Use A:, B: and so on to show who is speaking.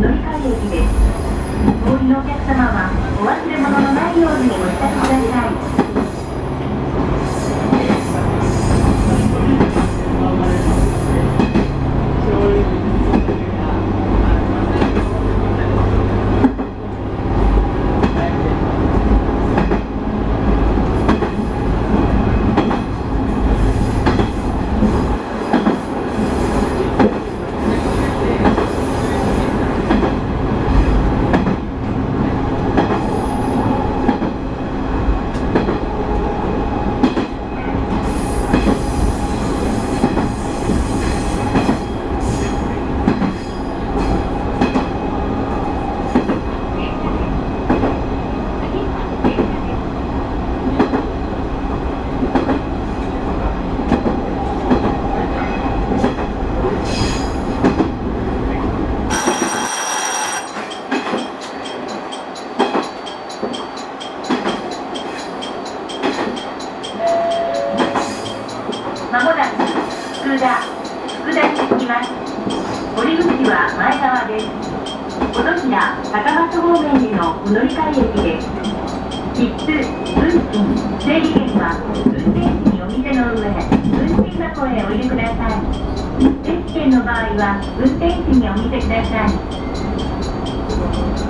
A: 乗り換え駅です。お降りのお客様はお忘れ物のないように福田福田に着きます降り口は前側です琴平高松方面へのお乗り換え駅です切符運賃整理券は運転士にお店の上運賃箱へお入れください。定期券の場合は運転士にお見せください。